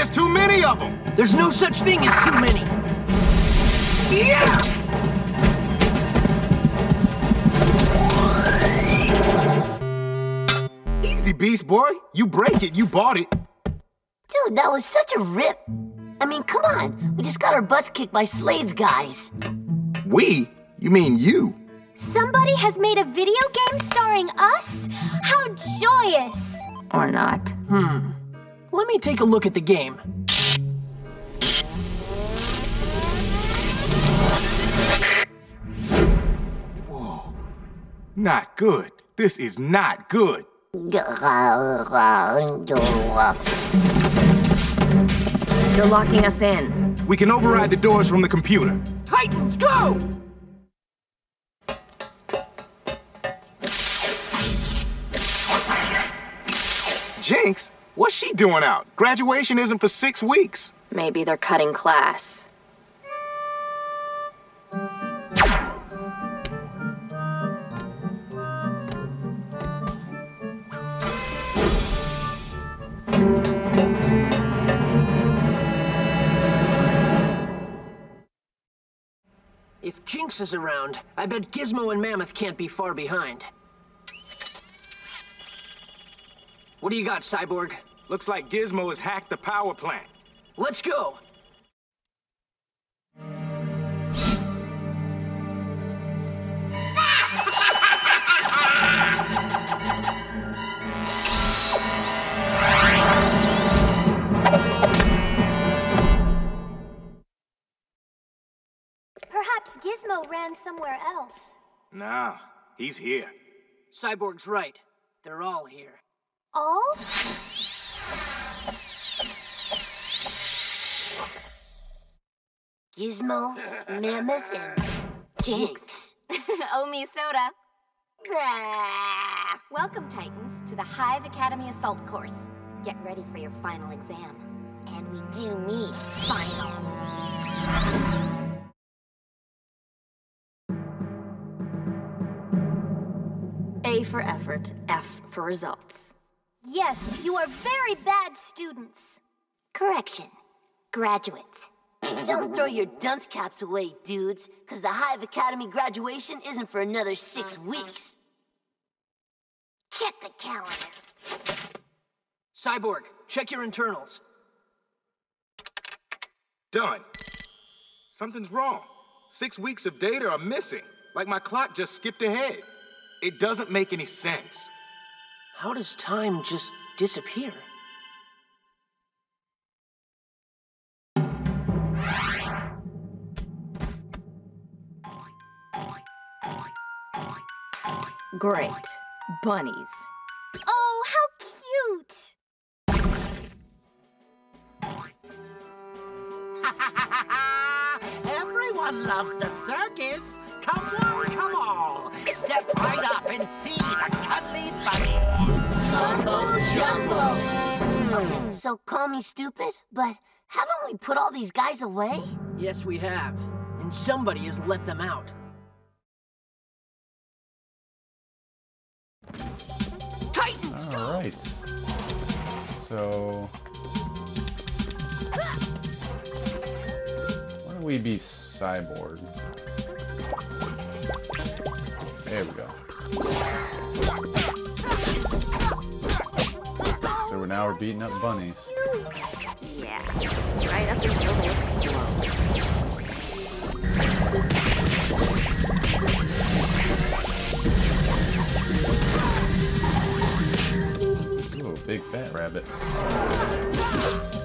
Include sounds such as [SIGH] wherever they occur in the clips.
There's too many of them! There's no such thing as too many! Yeah! Easy, Beast Boy. You break it, you bought it. Dude, that was such a rip. I mean, come on. We just got our butts kicked by Slade's guys. We? You mean you? Somebody has made a video game starring us? How joyous! Or not. Hmm. Let me take a look at the game. Whoa. Not good. This is not good. You're locking us in. We can override the doors from the computer. Titans, go! Jinx? What's she doing out? Graduation isn't for six weeks. Maybe they're cutting class. If Jinx is around, I bet Gizmo and Mammoth can't be far behind. What do you got, Cyborg? Looks like Gizmo has hacked the power plant. Let's go! Perhaps Gizmo ran somewhere else. Nah, he's here. Cyborg's right. They're all here. All? Gizmo, Mammoth, and Jinx. [LAUGHS] Owe me soda. Ah. [LAUGHS] Welcome, Titans, to the Hive Academy Assault course. Get ready for your final exam. And we do need final. A for effort, F for results. Yes, you are very bad students. Correction. Graduates. Don't throw your dunce caps away, dudes, because the Hive Academy graduation isn't for another six weeks. Check the calendar. Cyborg, check your internals. Done. Something's wrong. Six weeks of data are missing, like my clock just skipped ahead. It doesn't make any sense. How does time just disappear? Great. Bunnies. Oh, how cute! [LAUGHS] Everyone loves the circus. Come one, come all. Step right up and see the cuddly bunnies. Okay, so call me stupid, but haven't we put all these guys away? Yes, we have. And somebody has let them out. Right. So, why don't we be cyborg? There we go. So we're now we're beating up bunnies. Yeah. Right up until explode. Big fat rabbit.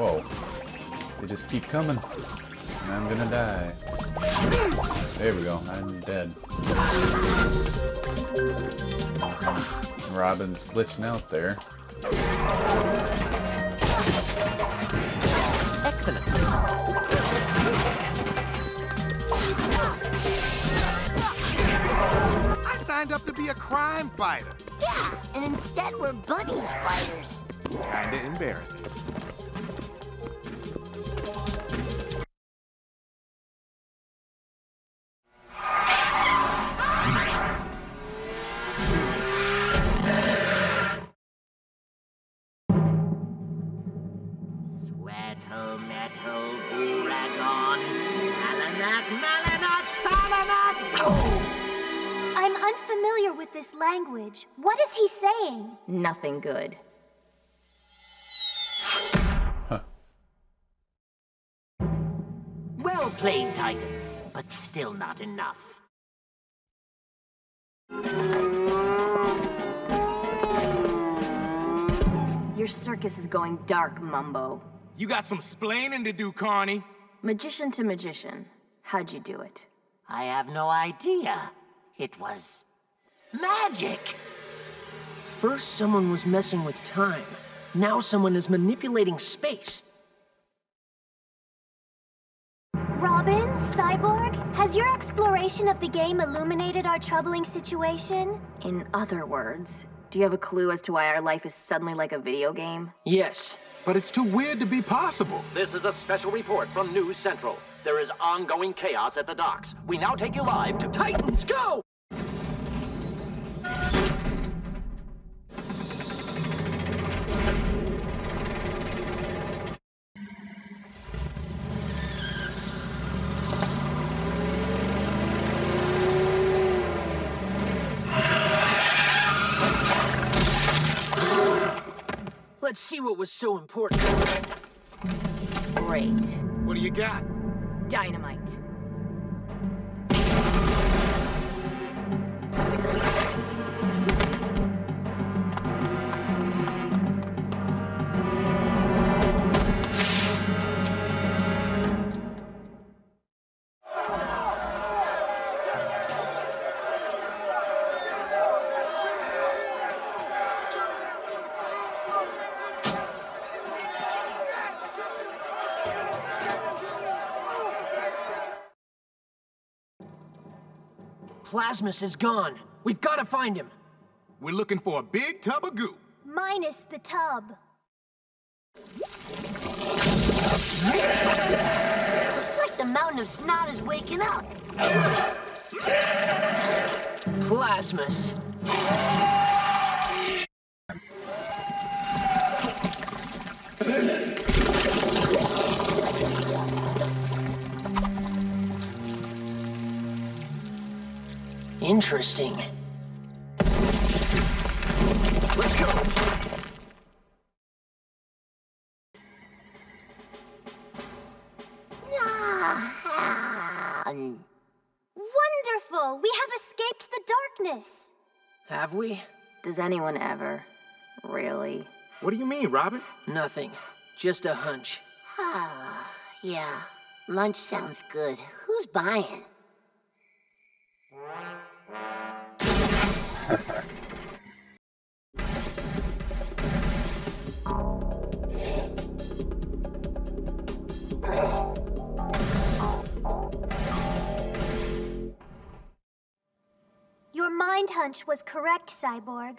Whoa. They just keep coming. And I'm gonna die. There we go. I'm dead. Robin's glitching out there. Excellent. I signed up to be a crime fighter. Yeah, and instead we're bunnies fighters. Kinda embarrassing. Language. What is he saying? Nothing good. Well played, Titans, but still not enough. Your circus is going dark, Mumbo. You got some splaining to do, Carney. Magician to magician. How'd you do it? I have no idea. It was magic. First, someone was messing with time. Now, someone is manipulating space. Robin, Cyborg, has your exploration of the game illuminated our troubling situation? In other words, do you have a clue as to why our life is suddenly like a video game? Yes. But it's too weird to be possible. This is a special report from News Central. There is ongoing chaos at the docks. We now take you live to Titans, go! See what was so important. Great. What do you got? Dynamite. Plasmus is gone. We've got to find him. We're looking for a big tub of goo. Minus the tub. Looks like the mountain of snot is waking up. Plasmus. Interesting. Let's go. Ah, Wonderful! We have escaped the darkness. Have we? Does anyone ever? Really? What do you mean, Robin? Nothing. Just a hunch. yeah, lunch sounds good. Who's buying? Hunch was correct, Cyborg.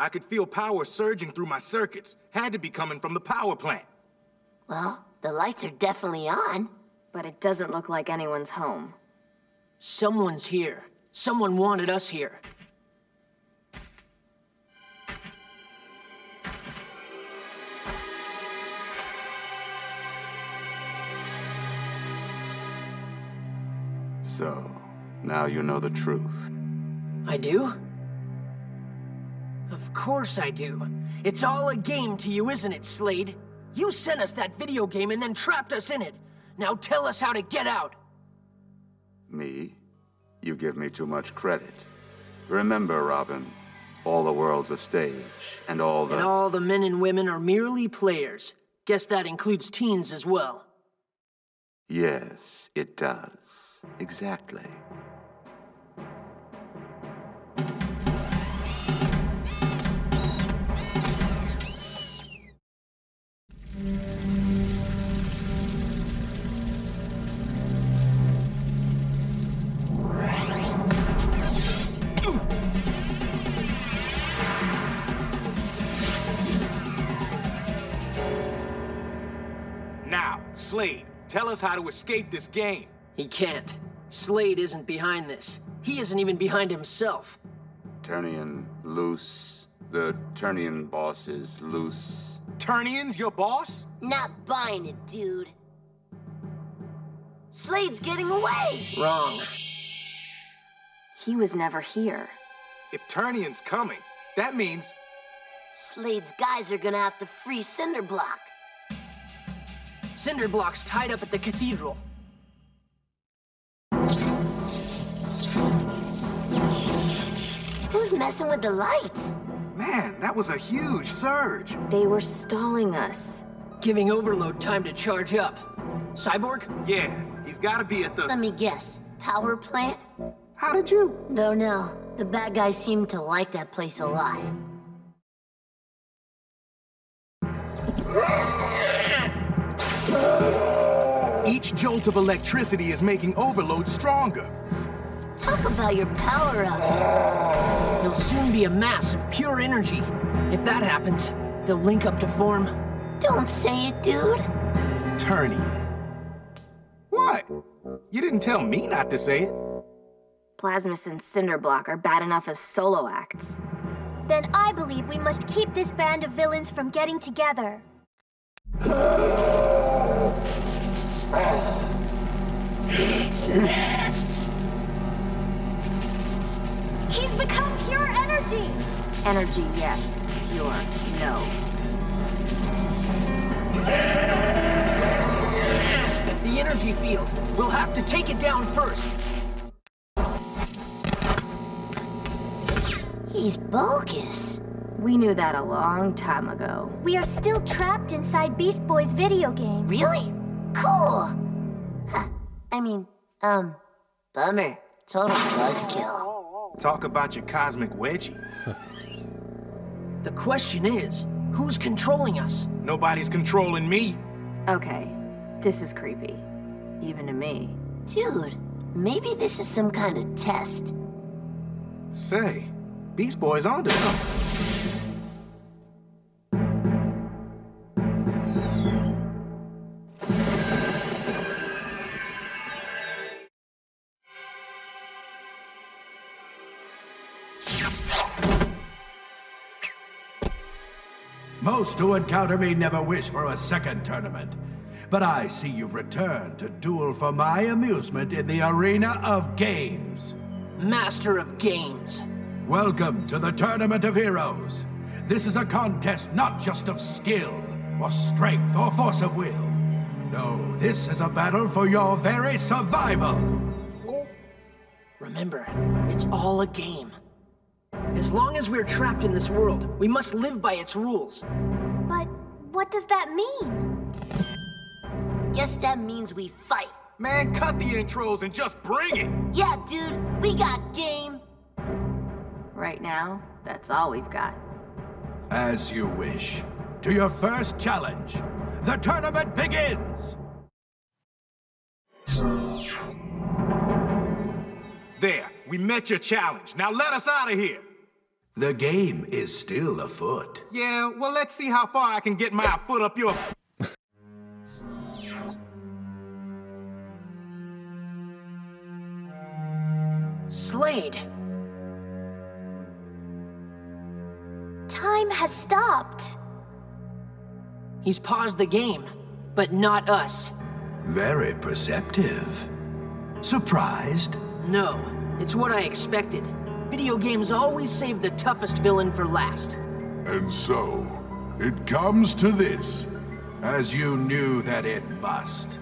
I could feel power surging through my circuits. Had to be coming from the power plant. Well, the lights are definitely on. But it doesn't look like anyone's home. Someone's here. Someone wanted us here. So, now you know the truth. I do? Of course I do. It's all a game to you, isn't it, Slade? You sent us that video game and then trapped us in it. Now tell us how to get out. Me? You give me too much credit. Remember, Robin, all the world's a stage, and all the... And all the men and women are merely players. Guess that includes teens as well. Yes, it does. Exactly. Slade, tell us how to escape this game. He can't. Slade isn't behind this. He isn't even behind himself. Ternion loose. The Ternion boss is loose. Ternion's your boss? Not buying it, dude. Slade's getting away! Wrong. He was never here. If Ternion's coming, that means Slade's guys are gonna have to free Cinderblock. Cinderblock's tied up at the cathedral. Who's messing with the lights? Man, that was a huge surge. They were stalling us. Giving Overload time to charge up. Cyborg? Yeah, he's gotta be at the. Let me guess. Power plant? How did you? Don't know. The bad guys seem to like that place a lot. Each jolt of electricity is making Overload stronger. Talk about your power-ups. He'll soon be a mass of pure energy. If that happens, they'll link up to form. Don't say it, dude. Ternion. What? You didn't tell me not to say it. Plasmus and Cinderblock are bad enough as solo acts. Then I believe we must keep this band of villains from getting together. [LAUGHS] He's become pure energy! Energy, yes. Pure, no. The energy field. We'll have to take it down first. He's bogus. We knew that a long time ago. We are still trapped inside Beast Boy's video game. Really? Cool. Huh. I mean, um, bummer. Total buzzkill. Talk about your cosmic wedgie. [LAUGHS] The question is, who's controlling us? Nobody's controlling me. Okay, this is creepy. Even to me. Dude, maybe this is some kind of test. Say, Beast Boy's onto something. Most who encounter me never wish for a second tournament. But I see you've returned to duel for my amusement in the arena of games. Master of Games. Welcome to the Tournament of Heroes. This is a contest not just of skill, or strength, or force of will. No, this is a battle for your very survival. Remember, it's all a game. As long as we're trapped in this world, we must live by its rules. But what does that mean? Guess that means we fight. Man, cut the intros and just bring it. Yeah, dude, we got game. Right now, that's all we've got. As you wish. To your first challenge. The tournament begins! There, we met your challenge. Now let us out of here. The game is still afoot. Yeah, well, let's see how far I can get my foot up your. Slade. Time has stopped. He's paused the game, but not us. Very perceptive. Surprised? No, it's what I expected. Video games always save the toughest villain for last. And so, it comes to this, as you knew that it must.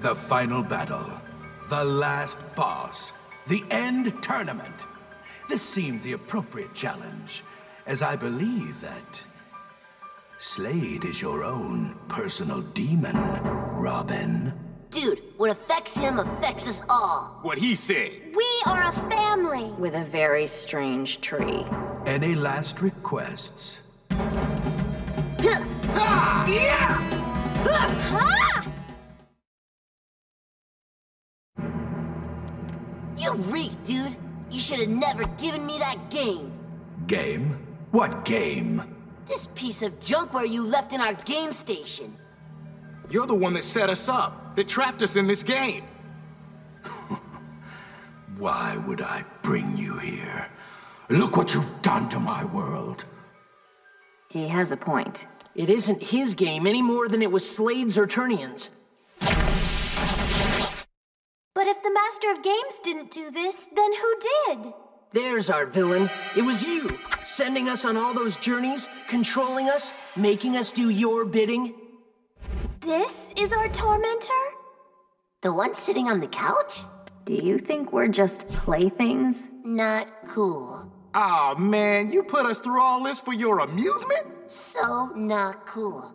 The final battle, the last boss, the end tournament. This seemed the appropriate challenge, as I believe that Slade is your own personal demon, Robin. Dude, what affects him affects us all. What he said. We are a family. With a very strange tree. Any last requests? Ha! You reek, dude. You should have never given me that game. Game? What game? This piece of junk where you left in our game station. You're the one that set us up, that trapped us in this game. Why would I bring you here? Look what you've done to my world. He has a point. It isn't his game any more than it was Slade's or Ternion's. But if the Master of Games didn't do this, then who did? There's our villain. It was you, sending us on all those journeys, controlling us, making us do your bidding. This is our tormentor? The one sitting on the couch? Do you think we're just playthings? Not cool. Aw, oh, man, you put us through all this for your amusement? So not cool.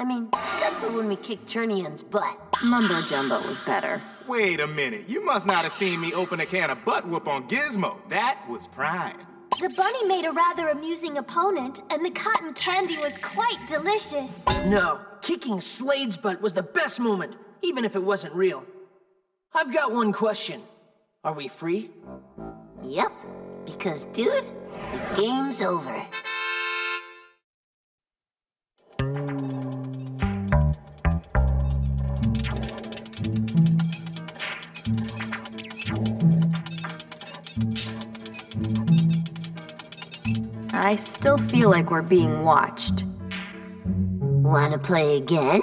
I mean, except for when we kicked Ternion's butt. Mumbo Jumbo was better. Wait a minute. You must not have seen me open a can of butt whoop on Gizmo. That was prime. The bunny made a rather amusing opponent, and the cotton candy was quite delicious. No, kicking Slade's butt was the best moment, even if it wasn't real. I've got one question. Are we free? Yep, because, dude, the game's over. I still feel like we're being watched. Wanna play again?